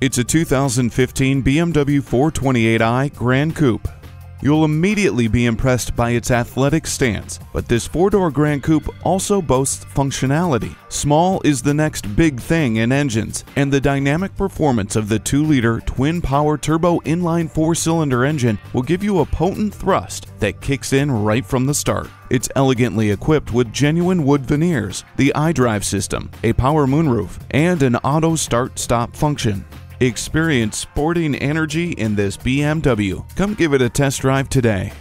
It's a 2015 BMW 428i Gran Coupe. You'll immediately be impressed by its athletic stance, but this four-door Gran Coupe also boasts functionality. Small is the next big thing in engines, and the dynamic performance of the 2-liter twin-power turbo inline four-cylinder engine will give you a potent thrust that kicks in right from the start. It's elegantly equipped with genuine wood veneers, the iDrive system, a power moonroof, and an auto start-stop function. Experience sporting energy in this BMW. Come give it a test drive today.